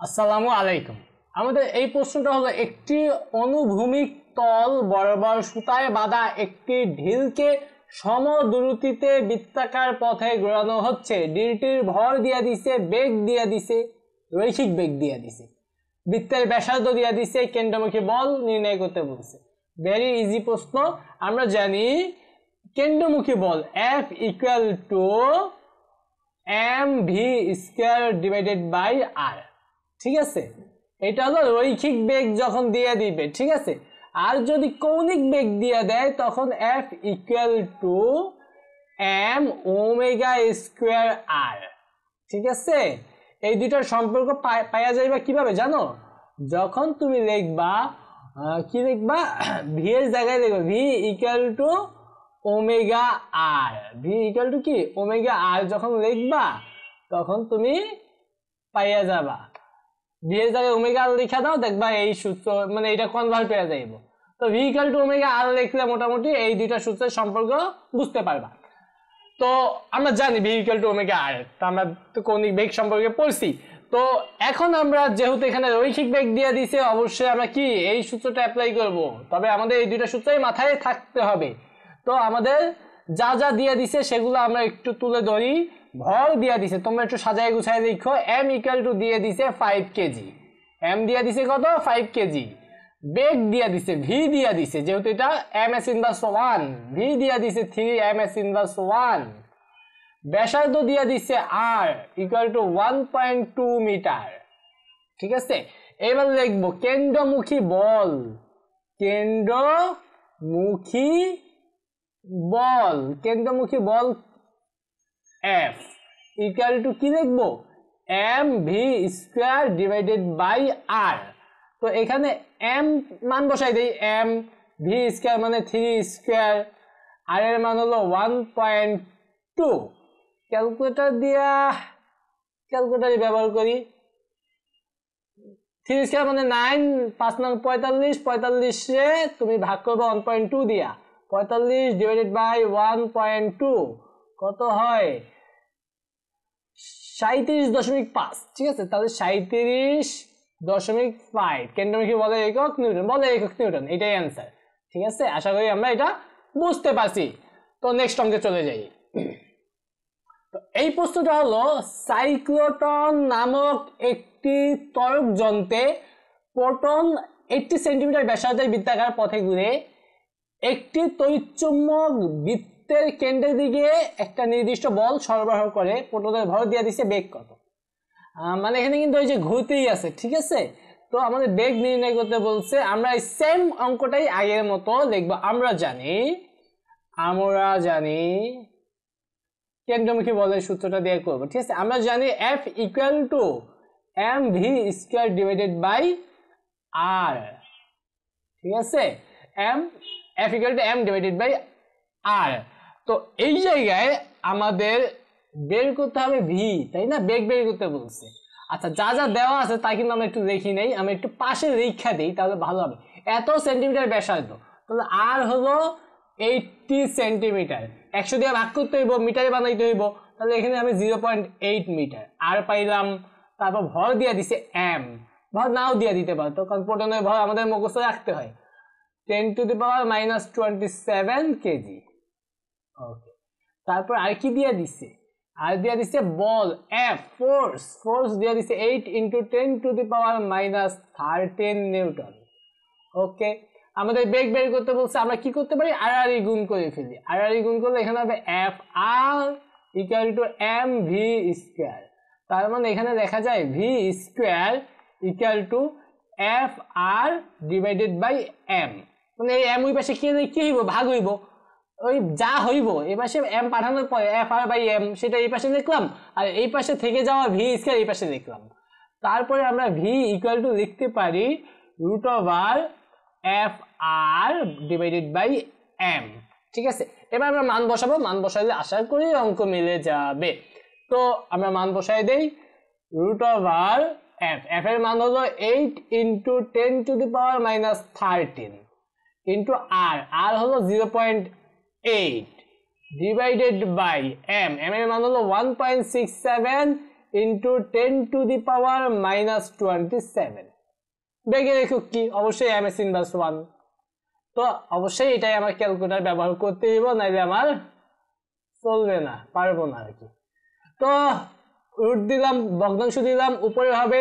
আসসালামু আলাইকুম। আমাদের এই প্রশ্নটা হলো, একটি অনুভূমিক তল বরাবর সুতায় বাঁধা একটি ঢিলকে সমদূরতিতে বৃত্তাকার পথে ঘোরানো হচ্ছে। ঢিলটির ভর দিয়া দিছে, বেগ দিয়া দিছে, রৈখিক বেগ দিয়া দিছে। বৃত্তের ব্যাসার্ধ দিয়া দিছে, কেন্দ্রমুখী বল নির্ণয় করতে বলছে। ভেরি ইজি প্রশ্ন। আমরা জানি কেন্দ্রমুখী বল F equal to M V square divided by R ঠিক আছে? এটা হলো রৈখিক বেগ যখন দিয়ে দিবে, ঠিক আছে? আর যদি কৌণিক বেগ দিয়ে দেয়, তখন F equal to M omega square R ঠিক আছে? এই দুইটার সম্পর্ক পাওয়া যাইবা কীভাবে জানো? যখন তুমি লিখবা কি লিখবা? ভি এর জায়গায় লিখবা V equal to omega R V equal to কি? ওমেগা আর যখন লিখবা, তখন তুমি পাইয়া যাবা। এর জায়গায় ওমেগা আর লিখা দাও, দেখবা এই সূত্র মানে এটা কনভার্ট পেয়ে যাইব। তো ভি টু ওমেগা আর লিখলে মোটামুটি এই দুইটা সূত্রের সম্পর্ক বুঝতে পারবা। তো আমরা জানি ভি টু ওমেগা আর তো আমরা তো কৌণিক বেগ সম্পর্কে পড়ছি। তো এখন আমরা যেহেতু এখানে রৈখিক বেগ দিয়ে দিছে, অবশ্যই আমরা কি এই সূত্রটা অ্যাপ্লাই করব? তবে আমাদের এই দুইটা সূত্রই মাথায় থাকতে হবে। তো আমাদের যা যা দিয়ে দিছে, সেগুলো আমরা একটু তুলে ধরি। ভর দিয়ে দিছে, তোমরা একটু সাজায় গুছায় দেখো। এম ইকুয়াল টু দিয়ে দিছে ফাইভ কেজি এম দিয়ে দিছে কত? ফাইভ কেজি বেগ দিয়া দিছে ভি দিয়া দিছে, যেহেতু এটা M S inverse one V দিয়া দিছে three M S inverse one ব্যাসার্ধ দিয়া দিছে R equal to one point two metre ঠিক আছে? এবার লিখব কেন্দ্রমুখী বল। কেন্দ্রমুখী বল। কেন্দ্রমুখী বল এফ ইকুয়াল টু কি লিখব? M V square divided by R তো এখানে এম মান বসাই দিই। এম ভি স্কোয়ার মানে থ্রি স্কোয়ার। আর এর মান হলো ওয়ান পয়েন্ট টু। ক্যালকুলেটার দিয়া ক্যালকুলেটার ব্যবহার করি। থ্রি স্কোয়ার মানে নাইন, পাঁচ নং পঁয়তাল্লিশ, পঁয়তাল্লিশে তুমি ভাগ করবে ওয়ান পয়েন্ট টু দিয়া। পঁয়তাল্লিশ divided by one point two. কত হয়? সাঁত্রিশ দশমিক পাঁচ। ঠিক আছে? তাহলে সাঁত্রিশ দশমিক ফাইভ কেন্দ্রমুখী বলে একক নিউটন। বলে একক নিউটন। এটাই অ্যান্সার ঠিক আছে? আশা করি আমরা এটা বুঝতে পারছি। তো নেক্সট অঙ্কে চলে যাই। তো এই প্রশ্নটা হলো, সাইক্লোটন নামক একটি ত্বরক যন্ত্রে প্রোটন এইটটি সেন্টিমিটার ব্যাসার্ধের বৃত্তাকার পথে ঘুরে একটি তড়িৎচুম্বক বৃত্তের কেন্দ্রের দিকে একটা নির্দিষ্ট বল সরবরাহ করে প্রোটনের ভর দিয়ে দিচ্ছে বেগ কত। মানে এখানে কিন্তু ওই যে ঘুরতেই আছে, ঠিক আছে? তো আমাদের বেগ নির্ণয় করতে বলছে, আমরা এই সেম অঙ্কটাই আগের মতো লিখব। আমরা জানি আমরা জানি, কেন্দ্রমুখী বলের সূত্রটা দিয়ে করব, ঠিক আছে? আমরা জানি F equal to M V square divided by R ঠিক আছে? M F equal to M divided by R তো এই জায়গায় আমাদের বের করতে হবে ভি, তাই না? বেগ বের করতে বলছে। আচ্ছা যা যা দেওয়া আছে তা কিন্তু আমরা একটু দেখি নেই, আমি একটু পাশে রেখা দিই, তাহলে ভালো হবে। এত সেন্টিমিটার ব্যাসার্ধ, তাহলে আর হলো এইটটি সেন্টিমিটার। একশো দিয়ে ভাগ করতে হইব, মিটারে বানাইতে হইব, তাহলে এখানে আমি জিরো পয়েন্ট এইট মিটার। আর পাইলাম, তারপর ভর দিয়ে দিছে এম। ভর নাও দিয়ে দিতে পারতো কারণ প্রোটনের ভর আমাদের মুখস্থ রাখতে হয়। Ten to the power minus twenty seven KG. Okay তারপর আর কি দিয়ে দিছে? আর দিয়ে দিছে বল এফ ফোর্স ফোর্স দিয়ে দিছে eight into ten to the power minus thirteen newton okay আমাদের বেগ বের করতে বলছে, আমরা কি করতে পারি? আর আর ই গুণ করে ফেলি। আর ই গুণ করলে এখানে হবে F R equal to M V square তার মানে এখানে দেখা যায় V square equal to F R divided by M মানে এই এম ওই পাশে কি কি হইব? ভাগ হইব। ওই যা হইব, এই পাশে এম পাঠানোর পরে এফ আর বাই এম সেটা এই পাশে লিখলাম আর এই পাশে থেকে যাওয়া ভি স্কোয়ার এই পাশে দেখলাম। তারপরে আমরা ভি ইকুয়াল টু লিখতে পারি root over F R divided by M ঠিক আছে? এবার আমরা মান বসাবো, মান বসাইলে আশা করি অঙ্ক মিলে যাবে। তো আমরা মান বসাই দেই রুট ওভার এফ এফ এর মান হলো eight into ten to the power minus thirteen into R R হলো zero point eight divided by M M এর মান হলো one point six seven into ten to the power minus twenty seven বেগের একক কি? অবশ্যই এম এস ইনভার্স ওয়ান তো অবশ্যই এটাই আমার ক্যালকুলেটার ব্যবহার করতে দিব নাইলে আমার চলবে না, পারব না আর কি। তো রুট দিলাম, ভগ্নাংশ দিলাম, উপরে হবে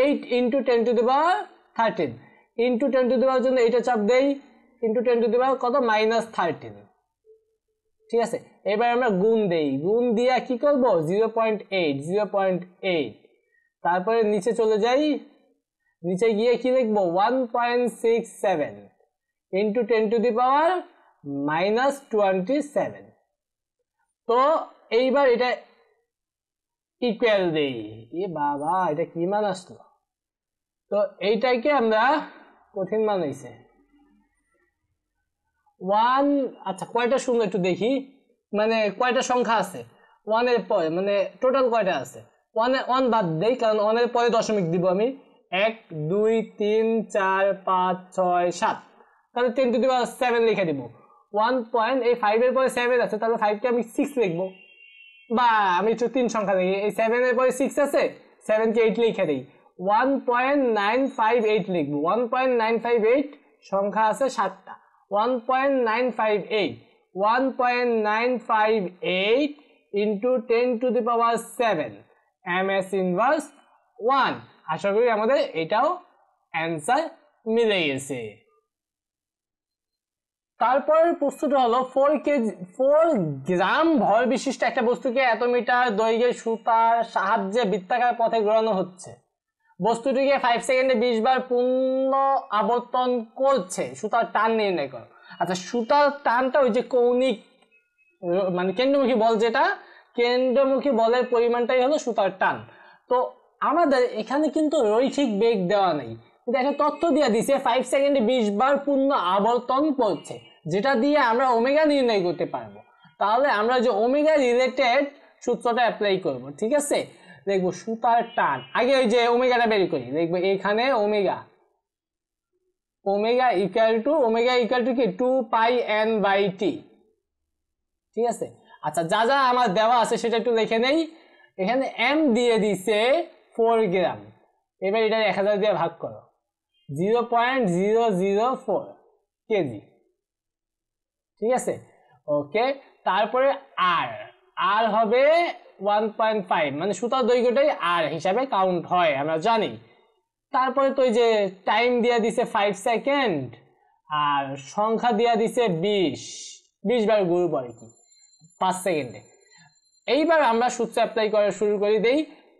eight into ten to the power thirteen into ten to the power জন্য এইটা চাপ দেই into ten to the power কত? মাইনাস থার্টিন ঠিক আছে? এবার আমরা গুণ দেই। গুণ দিয়া কি করব? Zero point eight zero point eight তারপরে নিচে চলে যাই। নিচে গিয়ে কি লিখব one point six seven into ten to the power minus twenty seven তো এইবার এটা ইকুয়াল দেই। এ বাবা, এটা কি মান আসলো? তো এইটাকে আমরা কঠিন মান হয়েছে ওয়ান আচ্ছা কয়টা শূন্য একটু দেখি। মানে কয়টা সংখ্যা আছে? ওয়ানের পরে মানে টোটাল কয়টা আছে? ওয়ানে ওয়ান বাদ দেই, কারণ ওয়ানের পরে দশমিক দিব আমি। এক, দুই, তিন, চার, পাঁচ, ছয়, সাত। তাহলে ten to the power seven লিখে দিব। ওয়ান পয়েন্ট এই ফাইভের পরে সেভেন আছে, তাহলে ফাইভকে আমি সিক্স লিখব। বা, আমি একটু তিন সংখ্যা লিখি এই সেভেনের পরে সিক্স আছে সেভেনকে এইট লিখে দিই। One point nine five eight লিখব। One point nine five eight সংখ্যা আছে সাতটা। One point nine five eight one point nine five eight ten to the power seven M S inverse one আশা করি আমাদের এটাও অ্যান্সার মিলে গেছে। হলো ফোর কেজি ফোর গ্রাম বিশিষ্ট একটা বস্তুকে এত মিটার দৈর্ঘ্যের সুতার সাহায্যে বৃত্তাকার পথে ঘোরানো হচ্ছে। বস্তুটিকে ফাইভ সেকেন্ডে বিশ বার পূর্ণ আবর্তন করছে। সুতার টান নির্ণয় করো। আচ্ছা সুতার টানটা ওই যে কৌণিক মানে কেন্দ্রমুখী বল যেটা, কেন্দ্রমুখী বলের পরিমাণটাই হলো সুতার টান। তো আমাদের এখানে কিন্তু রৈখিক বেগ দেওয়া নেই। কিন্তু একটা তথ্য দিয়ে দিছে ফাইভ সেকেন্ডে বিশ বার পূর্ণ আবর্তন করছে, যেটা দিয়ে আমরা ওমেগা নির্ণয় করতে পারব। তাহলে আমরা যে ওমেগা রিলেটেড সূত্রটা অ্যাপ্লাই করব, ঠিক আছে? দেখব সুতার টান। আগে ওই যে ওমেগাটা বের করি, দেখব এখানে omega. Omega equal to omega equal to কি? Two pi N by T ঠিক আছে? আচ্ছা যা যা আমার দেওয়া আছে সেটা একটু লিখে নেই। এখানে এম দিয়ে দিছে ফোর গ্রাম এবার এটা এক হাজার দিয়ে ভাগ করো। Zero point zero zero four KG. ঠিক আছে? ওকে তারপরে আর আর হবে ওয়ান পয়েন্ট ফাইভ মানে সুতার দৈর্ঘ্যটাই আর হিসাবে কাউন্ট হয়, আমরা জানি। তারপরে তো ওই যে টাইম দিয়া দিছে ফাইভ সেকেন্ড আর সংখ্যা দিয়া দিছে বিশ বিশ বার গুরু পরে কি? পাঁচ সেকেন্ডে এইবার আমরা সূত্র অ্যাপ্লাই করা শুরু করি, দেই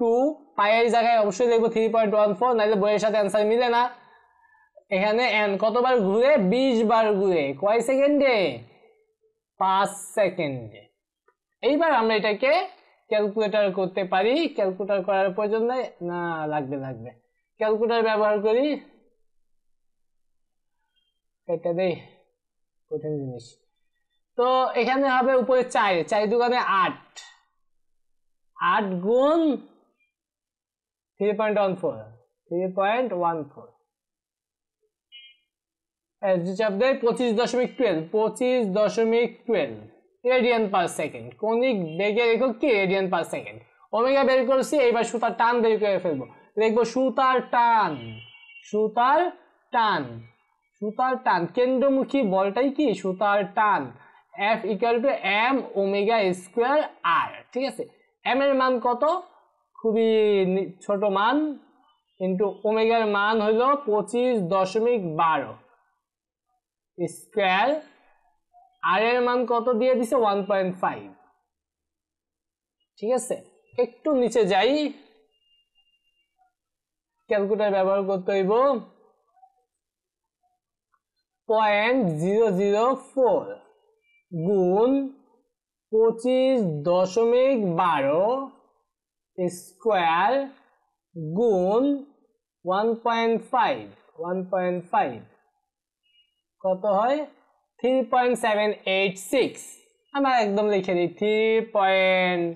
টু পায়ের জায়গায় অবশ্যই দেখব থ্রি পয়েন্ট ওয়ান ফোর নাহলে বইয়ের সাথে অ্যান্সার মিলে না। এখানে এন কতবার ঘুরে? বিশ বার ঘুরে। কয় সেকেন্ডে পাঁচ সেকেন্ডে এইবার আমরা এটাকে ক্যালকুলেটর করতে পারি ক্যালকুলেটর করার প্রয়োজন নেই। না, লাগবে লাগবে। ক্যালকুলেটর ব্যবহার করি। এটা দেই, কঠিন জিনিস। তো এখানে হবে উপরে চার চার দোকানে আট। আট গুণ three point one four three point one four পঁচিশ দশমিক টুয়েলভ পঁচিশ দশমিক টুয়েলভ রেডিয়ান পার সেকেন্ড কৌণিক বেগের একক কি? রেডিয়ান পার সেকেন্ড ওমেগা বের করছি এবার সুতার টান বের করে ফেলব। দেখব সুতার টান সুতার টান সুতার টান। কেন্দ্রমুখী বলটাই কি? সুতার টান। F equal to M omega square R ঠিক আছে? এম এর মান কত? খুবই ছোট মান, কিন্তু ওমেগার মান হলো পঁচিশ দশমিক বারো স্কোয়ার আর এর মান কত দিয়ে দিছে? ওয়ান পয়েন্ট ফাইভ ঠিক আছে? একটু নিচে যাই। ক্যালকুলেটার ব্যবহার করতে হইব। পয়েন্ট জিরো জিরো ফোর গুণ পঁচিশ দশমিক বারো স্কোয়ার গুণ one point five one point five কত হয়? Three point seven eight six আমরা একদম লিখে দিই three point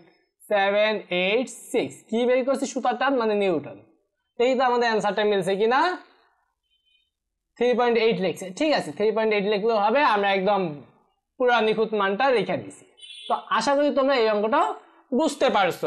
seven eight six কি বের করছি? সুতার মানে নিউটন। এই তো আমাদের অ্যান্সারটা মিলছে কি না থ্রি পয়েন্ট এইট লিখছে। ঠিক আছে থ্রি পয়েন্ট এইট লিখলেও হবে। আমরা একদম পুরো নিখুঁত মানটা রেখে দিছি। তো আশা করি তোমরা এই অঙ্কটাও বুঝতে পারছ।